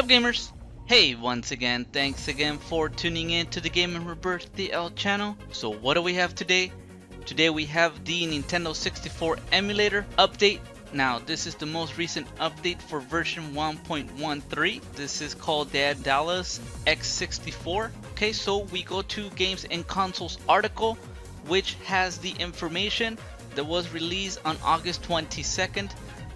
up gamers? Hey once again, thanks again for tuning in to the Gamers Rebirth DL channel. So what do we have today? Today we have the Nintendo 64 emulator update. Now this is the most recent update for version 1.13. This is called Dad Dallas X64. Okay, so we go to Games and Consoles article which has the information that was released on August 22nd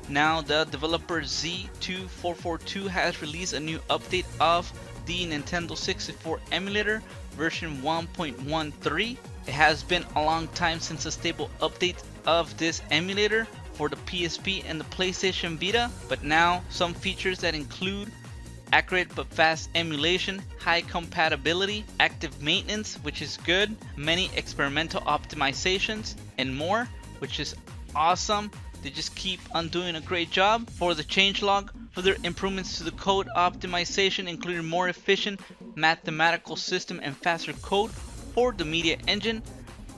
now the developer Z2442 has released a new update of the Nintendo 64 emulator version 1.13. It has been a long time since a stable update of this emulator for the PSP and the PlayStation Vita, but now some features that include accurate but fast emulation, high compatibility, active maintenance, which is good, many experimental optimizations, and more, which is awesome. They just keep on doing a great job. For the changelog, further improvements to the code optimization including more efficient mathematical system and faster code for the media engine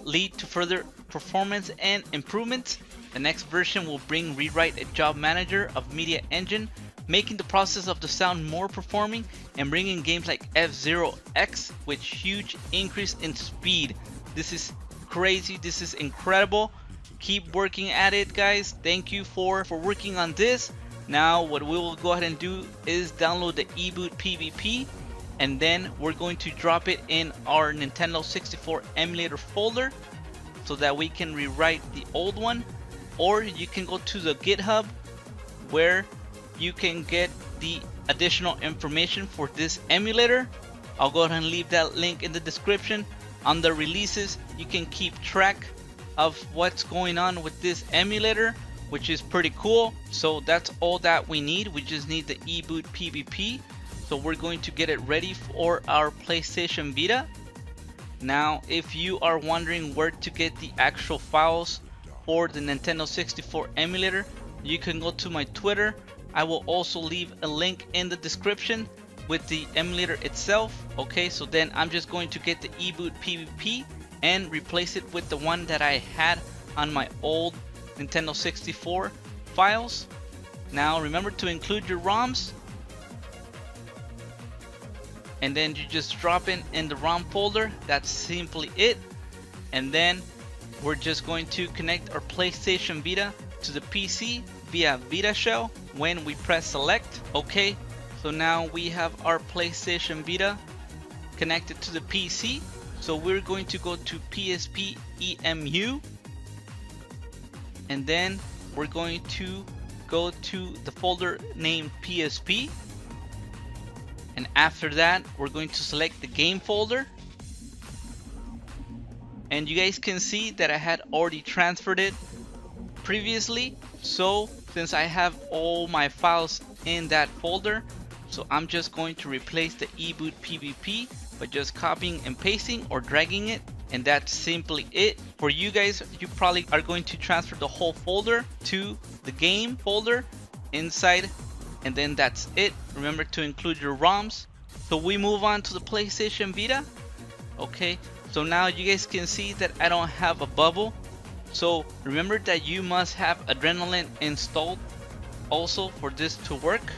lead to further performance and improvements. The next version will bring rewrite a job manager of media engine making the process of the sound more performing and bringing games like F-Zero X with huge increase in speed. This is crazy, this is incredible keep working at it guys. Thank you for for working on this. Now what we will go ahead and do is download the EBOOT PBP and then we're going to drop it in our Nintendo 64 emulator folder so that we can rewrite the old one. Or you can go to the github where you can get the additional information for this emulator. I'll go ahead and leave that link in the description. On the releases you can keep track of what's going on with this emulator which is pretty cool. So that's all that we need. We just need the EBOOT PBP so we're going to get it ready for our PlayStation Vita. Now if you are wondering where to get the actual files for the Nintendo 64 emulator you can go to my Twitter. I will also leave a link in the description with the emulator itself. Okay so then I'm just going to get the EBOOT PBP and replace it with the one that I had on my old Nintendo 64 files. Now remember to include your ROMs and then you just drop it in the ROM folder. That's simply it. And then we're just going to connect our PlayStation Vita to the PC via VitaShell when we press select. Okay, so now we have our PlayStation Vita connected to the PC so we're going to go to PSP EMU and then we're going to go to the folder named PSP and after that we're going to select the game folder. And you guys can see that I had already transferred it previously. So since I have all my files in that folder so I'm just going to replace the EBOOT PBP by just copying and pasting or dragging it and that's simply it. For you guys you probably are going to transfer the whole folder to the game folder inside and then that's it. Remember to include your ROMs. So we move on to the PlayStation Vita. Okay so now you guys can see that I don't have a bubble. So remember that you must have adrenaline installed also for this to work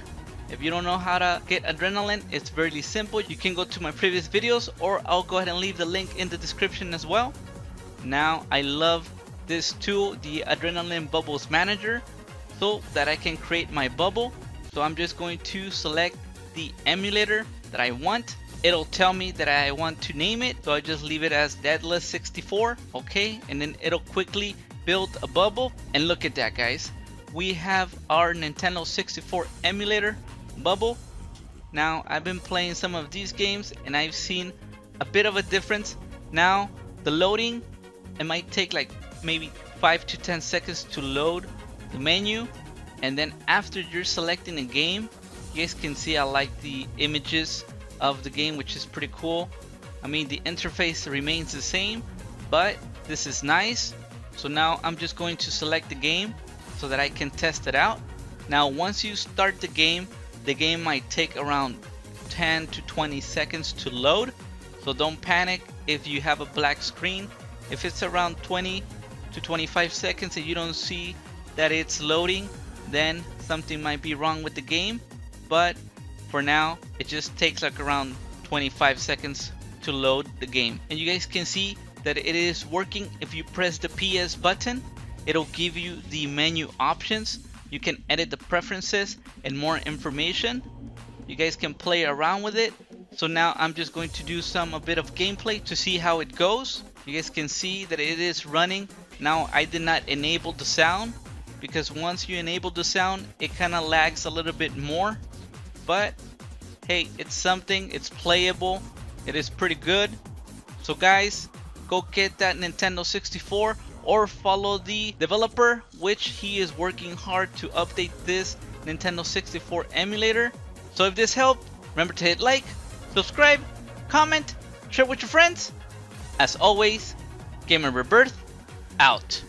if you don't know how to get adrenaline, it's really simple. You can go to my previous videos or I'll go ahead and leave the link in the description as well. Now I love this tool, the Adrenaline Bubbles Manager, so that I can create my bubble. So I'm just going to select the emulator that I want. It'll tell me that I want to name it, so I just leave it as Daedalus 64, okay? And then it'll quickly build a bubble. And look at that guys, we have our Nintendo 64 emulator bubble. Now I've been playing some of these games and I've seen a bit of a difference. Now the loading it might take like maybe 5 to 10 seconds to load the menu and then after you're selecting a game you guys can see I like the images of the game which is pretty cool. I mean the interface remains the same but this is nice so now I'm just going to select the game so that I can test it out. Now once you start the game the game might take around 10 to 20 seconds to load so don't panic if you have a black screen. If it's around 20 to 25 seconds and you don't see that it's loading then something might be wrong with the game. But for now it just takes like around 25 seconds to load the game. And you guys can see that it is working. If you press the PS button it'll give you the menu options you can edit the preferences and more information. You guys can play around with it. So now I'm just going to do some a bit of gameplay to see how it goes. You guys can see that it is running. Now I did not enable the sound because once you enable the sound it kind of lags a little bit more. But hey it's something. It's playable. It is pretty good. So guys go get that Nintendo 64 or follow the developer which he is working hard to update this Nintendo 64 emulator. So if this helped remember to hit like subscribe comment share with your friends. As always Gamer Rebirth out